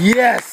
Yes!